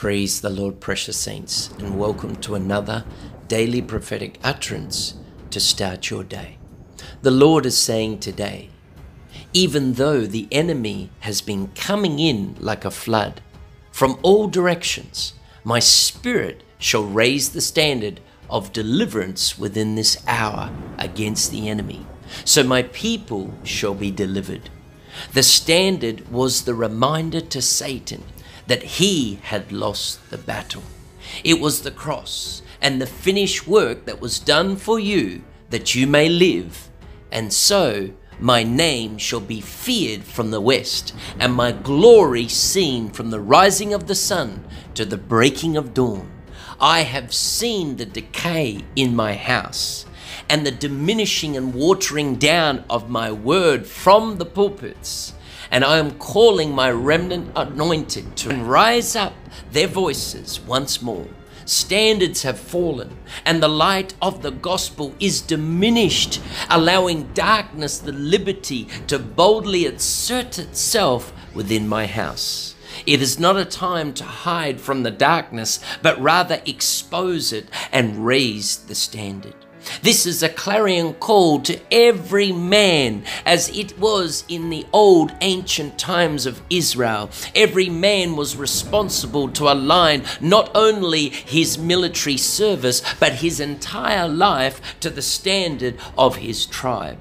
Praise the Lord, precious saints, and welcome to another daily prophetic utterance to start your day. The Lord is saying today, even though the enemy has been coming in like a flood from all directions, my spirit shall raise the standard of deliverance within this hour against the enemy. So my people shall be delivered. The standard was the reminder to Satan that he had lost the battle. It was the cross and the finished work that was done for you that you may live. And so my name shall be feared from the west, and my glory seen from the rising of the sun to the breaking of dawn. I have seen the decay in my house and the diminishing and watering down of my word from the pulpits and I am calling my remnant anointed to rise up their voices once more. Standards have fallen, and the light of the gospel is diminished, allowing darkness the liberty to boldly assert itself within my house. It is not a time to hide from the darkness, but rather expose it and raise the standard. This is a clarion call to every man, as it was in the old ancient times of Israel. Every man was responsible to align not only his military service, but his entire life to the standard of his tribe.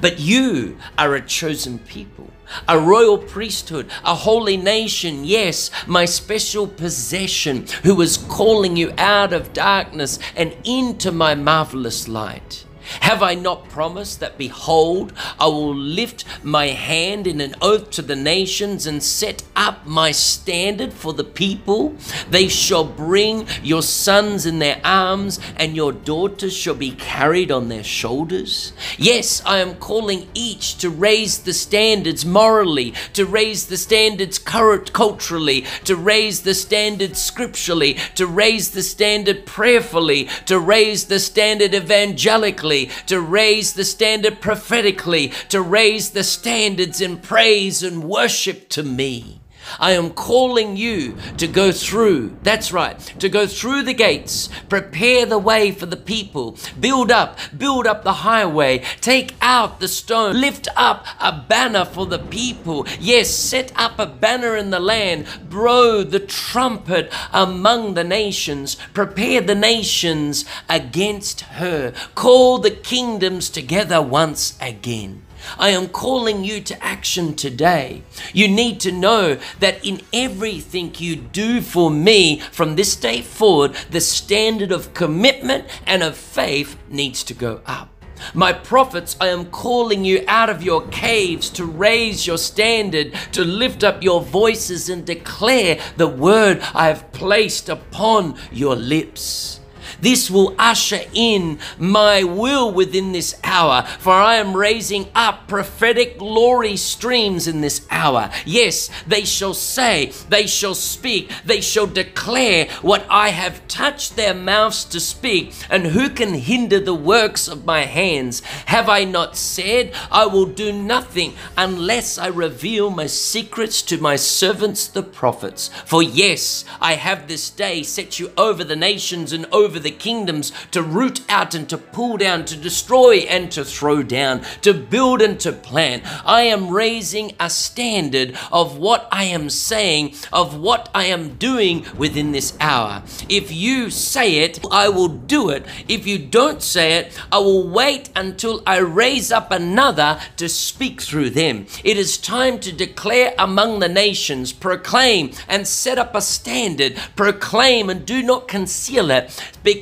But you are a chosen people, a royal priesthood, a holy nation, yes, my special possession, who is calling you out of darkness and into my marvelous light. Have I not promised that, behold, I will lift my hand in an oath to the nations and set up my standard for the people? They shall bring your sons in their arms, and your daughters shall be carried on their shoulders. Yes, I am calling each to raise the standards morally, to raise the standards culturally, to raise the standards scripturally, to raise the standard prayerfully, to raise the standard evangelically to raise the standard prophetically, to raise the standards in praise and worship to me. I am calling you to go through, that's right, to go through the gates, prepare the way for the people, build up, build up the highway, take out the stone, lift up a banner for the people. Yes, set up a banner in the land, blow the trumpet among the nations, prepare the nations against her, call the kingdoms together once again. I am calling you to action today. You need to know that in everything you do for me from this day forward, the standard of commitment and of faith needs to go up. My prophets, I am calling you out of your caves to raise your standard, to lift up your voices and declare the word I have placed upon your lips. This will usher in my will within this hour, for I am raising up prophetic glory streams in this hour. Yes, they shall say, they shall speak, they shall declare what I have touched their mouths to speak, and who can hinder the works of my hands? Have I not said, I will do nothing unless I reveal my secrets to my servants the prophets? For yes, I have this day set you over the nations and over the the kingdoms to root out and to pull down, to destroy and to throw down, to build and to plant. I am raising a standard of what I am saying, of what I am doing within this hour. If you say it, I will do it. If you don't say it, I will wait until I raise up another to speak through them. It is time to declare among the nations, proclaim and set up a standard, proclaim and do not conceal it because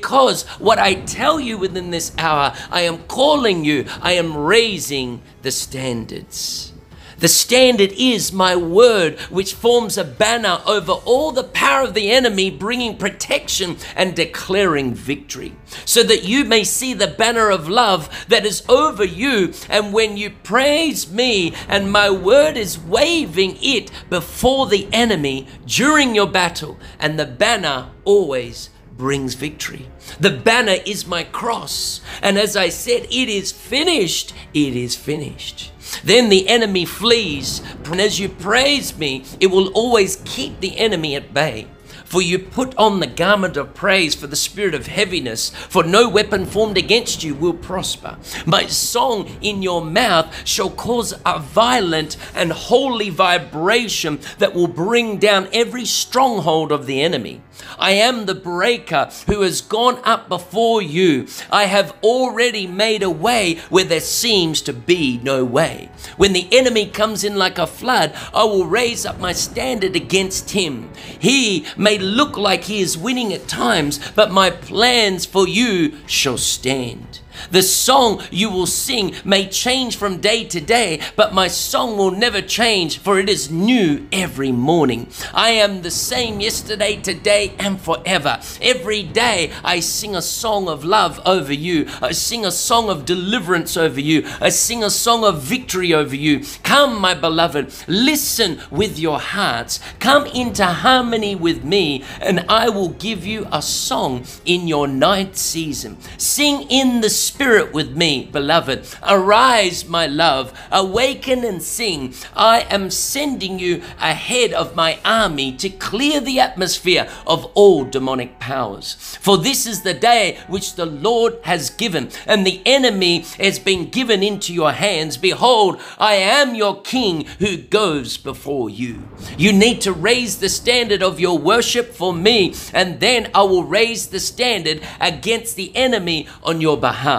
what I tell you within this hour, I am calling you, I am raising the standards. The standard is my word, which forms a banner over all the power of the enemy, bringing protection and declaring victory. So that you may see the banner of love that is over you. And when you praise me and my word is waving it before the enemy during your battle, and the banner always brings victory. The banner is my cross. And as I said, it is finished. It is finished. Then the enemy flees. And as you praise me, it will always keep the enemy at bay. For you put on the garment of praise for the spirit of heaviness, for no weapon formed against you will prosper. My song in your mouth shall cause a violent and holy vibration that will bring down every stronghold of the enemy. I am the breaker who has gone up before you. I have already made a way where there seems to be no way. When the enemy comes in like a flood, I will raise up my standard against him. He may look like he is winning at times, but my plans for you shall stand. The song you will sing may change from day to day, but my song will never change, for it is new every morning. I am the same yesterday, today, and forever. Every day I sing a song of love over you. I sing a song of deliverance over you. I sing a song of victory over you. Come, my beloved, listen with your hearts. Come into harmony with me, and I will give you a song in your night season. Sing in the spirit with me, beloved. Arise, my love, awaken and sing. I am sending you ahead of my army to clear the atmosphere of all demonic powers. For this is the day which the Lord has given, and the enemy has been given into your hands. Behold, I am your king who goes before you. You need to raise the standard of your worship for me, and then I will raise the standard against the enemy on your behalf.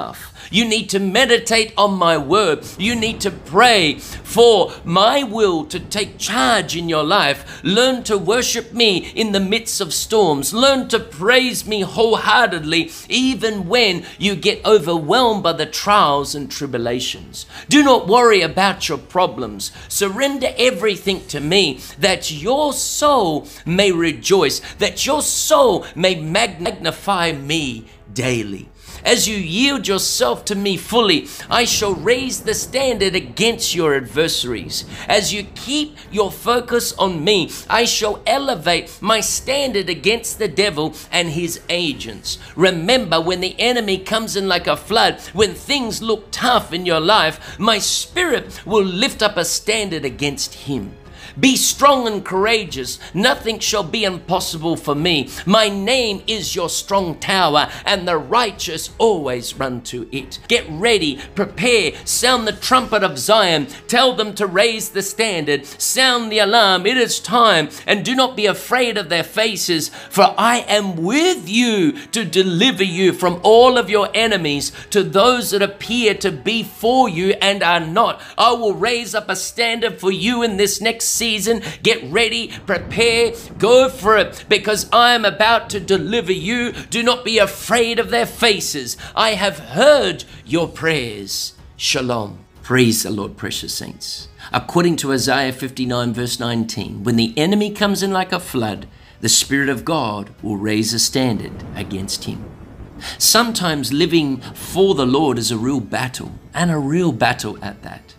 You need to meditate on my word. You need to pray for my will to take charge in your life. Learn to worship me in the midst of storms. Learn to praise me wholeheartedly, even when you get overwhelmed by the trials and tribulations. Do not worry about your problems. Surrender everything to me that your soul may rejoice, that your soul may magnify me daily. As you yield yourself to me fully, I shall raise the standard against your adversaries. As you keep your focus on me, I shall elevate my standard against the devil and his agents. Remember, when the enemy comes in like a flood, when things look tough in your life, my spirit will lift up a standard against him. Be strong and courageous. Nothing shall be impossible for me. My name is your strong tower, and the righteous always run to it. Get ready, prepare, sound the trumpet of Zion. Tell them to raise the standard, sound the alarm. It is time, and do not be afraid of their faces, for I am with you to deliver you from all of your enemies, to those that appear to be for you and are not. I will raise up a standard for you in this next season. Get ready, prepare, go for it, because I am about to deliver you. Do not be afraid of their faces. I have heard your prayers. Shalom. Praise the Lord, precious saints. According to Isaiah 59, verse 19, when the enemy comes in like a flood, the Spirit of God will raise a standard against him. Sometimes living for the Lord is a real battle, and a real battle at that.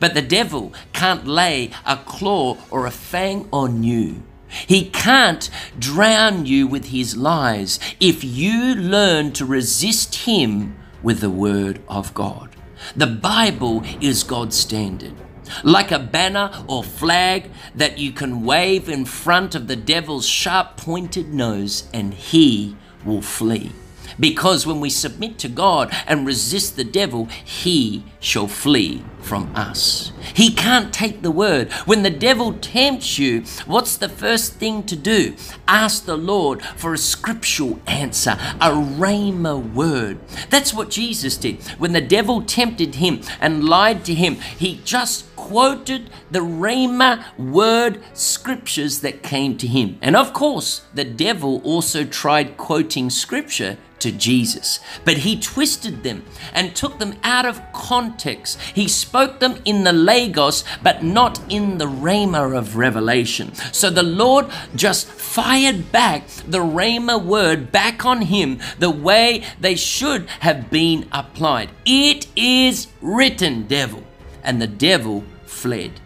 But the devil can't lay a claw or a fang on you. He can't drown you with his lies if you learn to resist him with the word of God. The Bible is God's standard. Like a banner or flag that you can wave in front of the devil's sharp pointed nose and he will flee. Because when we submit to God and resist the devil, he shall flee from us. He can't take the word. When the devil tempts you, what's the first thing to do? Ask the Lord for a scriptural answer, a rhema word. That's what Jesus did. When the devil tempted him and lied to him, he just quoted the rhema word scriptures that came to him. And of course, the devil also tried quoting scripture to Jesus. But he twisted them and took them out of context. He spoke them in the Logos, but not in the Rhema of revelation. So the Lord just fired back the Rhema word back on him the way they should have been applied. It is written, devil. And the devil fled.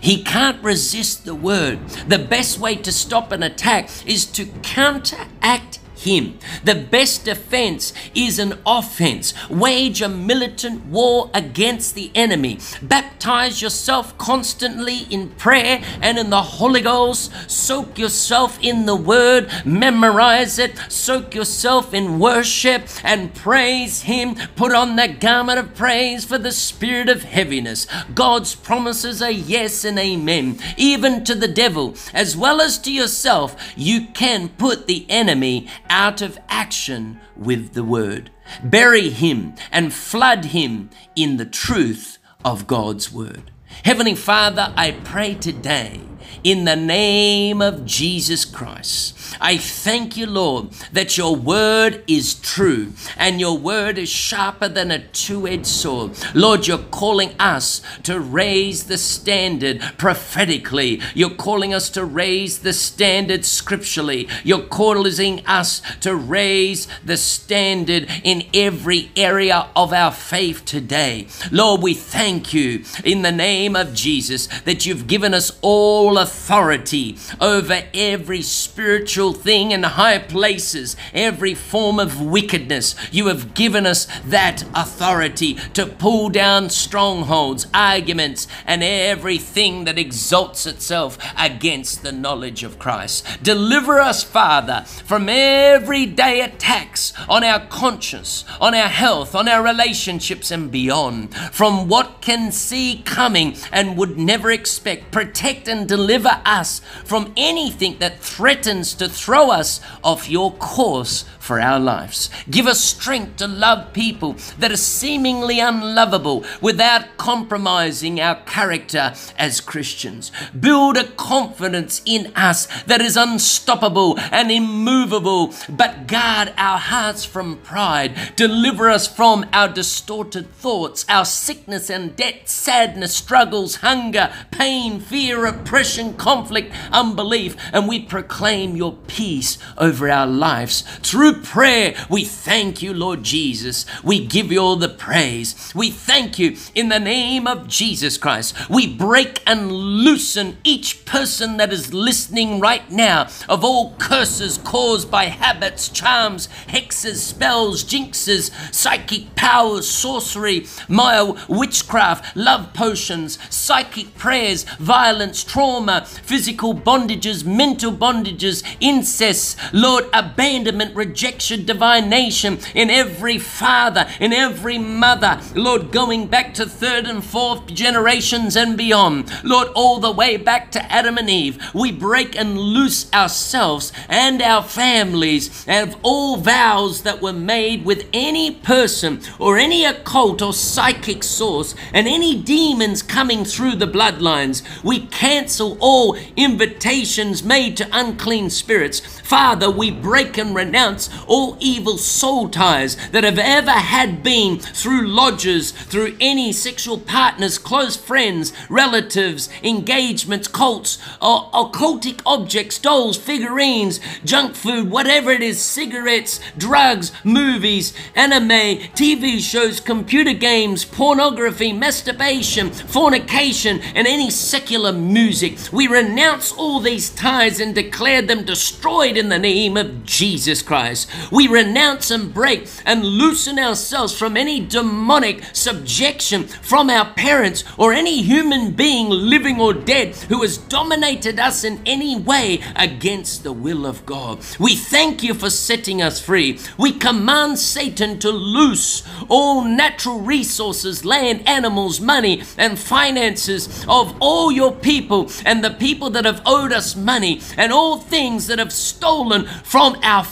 He can't resist the word. The best way to stop an attack is to counteract him. The best defense is an offense. Wage a militant war against the enemy. Baptize yourself constantly in prayer and in the Holy Ghost. Soak yourself in the word. Memorize it. Soak yourself in worship and praise him. Put on that garment of praise for the spirit of heaviness. God's promises are yes and amen. Even to the devil, as well as to yourself, you can put the enemy out of action with the word. Bury him and flood him in the truth of God's word. Heavenly Father, I pray today in the name of Jesus Christ. I thank you, Lord, that your word is true and your word is sharper than a two edged sword. Lord, you're calling us to raise the standard prophetically. You're calling us to raise the standard scripturally. You're calling us to raise the standard in every area of our faith today. Lord, we thank you in the name of Jesus that you've given us all authority over every spiritual thing in high places, every form of wickedness. You have given us that authority to pull down strongholds, arguments, and everything that exalts itself against the knowledge of Christ. Deliver us, Father, from everyday attacks on our conscience, on our health, on our relationships, and beyond, from what can see coming and would never expect. Protect and deliver us from anything that threatens to throw us off your course for our lives. Give us strength to love people that are seemingly unlovable without compromising our character as Christians. Build a confidence in us that is unstoppable and immovable, but guard our hearts from pride. Deliver us from our distorted thoughts, our sickness and debt, sadness, struggles, hunger, pain, fear, oppression, conflict, unbelief, and we proclaim your peace over our lives. Through prayer, we thank you, Lord Jesus. We give you all the praise. We thank you in the name of Jesus Christ. We break and loosen each person that is listening right now of all curses caused by habits, charms, hexes, spells, jinxes, psychic powers, sorcery, Maya, witchcraft, love potions, psychic prayers, violence, trauma, physical bondages, mental bondages, incest, Lord, abandonment, rejection, divination in every father, in every mother, Lord, going back to third and fourth generations and beyond, Lord, all the way back to Adam and Eve. We break and loose ourselves and our families of all vows that were made with any person or any occult or psychic source and any demons coming through the bloodlines. We cancel all invitations made to unclean spirits. Father, we break and renounce all evil soul ties that have ever had been through lodges, through any sexual partners, close friends, relatives, engagements, cults, or occultic objects, dolls, figurines, junk food, whatever it is, cigarettes, drugs, movies, anime, TV shows, computer games, pornography, masturbation, fornication, and any secular music. We renounce all these ties and declare them destroyed in the name of Jesus Christ. We renounce and break and loosen ourselves from any demonic subjection from our parents or any human being, living or dead, who has dominated us in any way against the will of God. We thank you for setting us free. We command Satan to loose all natural resources, land, animals, money, and finances of all your people and the people that have owed us money and all things that have stolen from our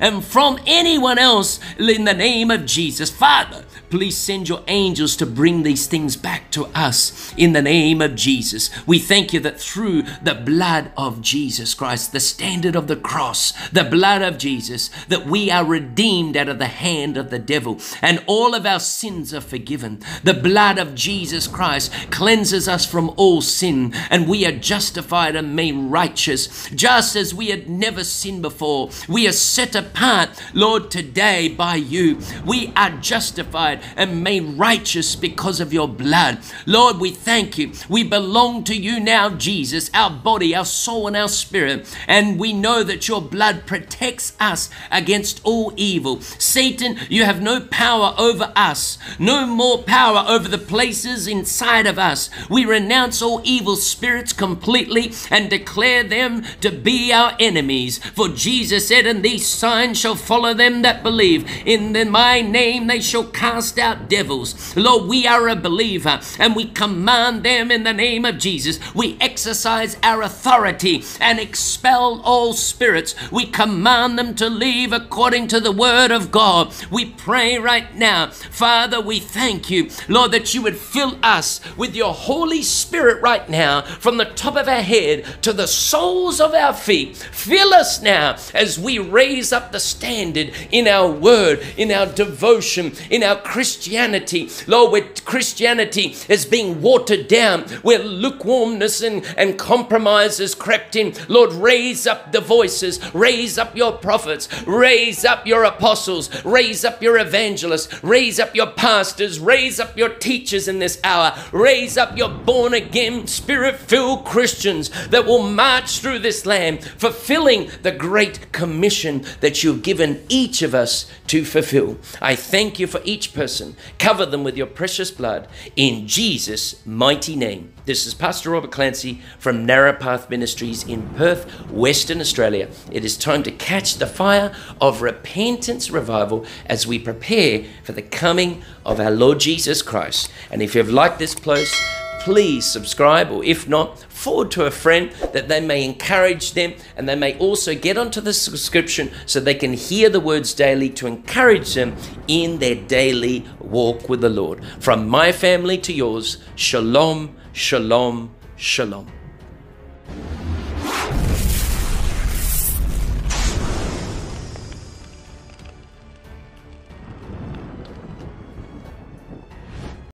and from anyone else in the name of Jesus. Father, Please send your angels to bring these things back to us in the name of Jesus. We thank you that through the blood of Jesus Christ, the standard of the cross, the blood of Jesus, that we are redeemed out of the hand of the devil and all of our sins are forgiven. The blood of Jesus Christ cleanses us from all sin and we are justified and made righteous just as we had never sinned before. We are set apart, Lord, today by you. We are justified and made righteous because of your blood. Lord, we thank you. We belong to you now, Jesus, our body, our soul, and our spirit. And we know that your blood protects us against all evil. Satan, you have no power over us, no more power over the places inside of us. We renounce all evil spirits completely and declare them to be our enemies. For Jesus said, And these signs shall follow them that believe. In my name they shall cast out devils. Lord, we are a believer and we command them in the name of Jesus. We exercise our authority and expel all spirits. We command them to leave according to the word of God. We pray right now, Father, we thank you, Lord, that you would fill us with your Holy Spirit right now from the top of our head to the soles of our feet. Fill us now as we raise up the standard in our word, in our devotion, in our Christianity. Lord, where Christianity is being watered down, where lukewarmness and, and compromise has crept in. Lord, raise up the voices, raise up your prophets, raise up your apostles, raise up your evangelists, raise up your pastors, raise up your teachers in this hour, raise up your born again, spirit filled Christians that will march through this land, fulfilling the great commission that you've given each of us to fulfill. I thank you for each person. Cover them with your precious blood in Jesus' mighty name. This is Pastor Robert Clancy from Narrow Path Ministries in Perth, Western Australia. It is time to catch the fire of repentance revival as we prepare for the coming of our Lord Jesus Christ. And if you've liked this post, please subscribe, or if not, forward to a friend that they may encourage them and they may also get onto the subscription so they can hear the words daily to encourage them in their daily walk with the Lord. From my family to yours, shalom, shalom, shalom.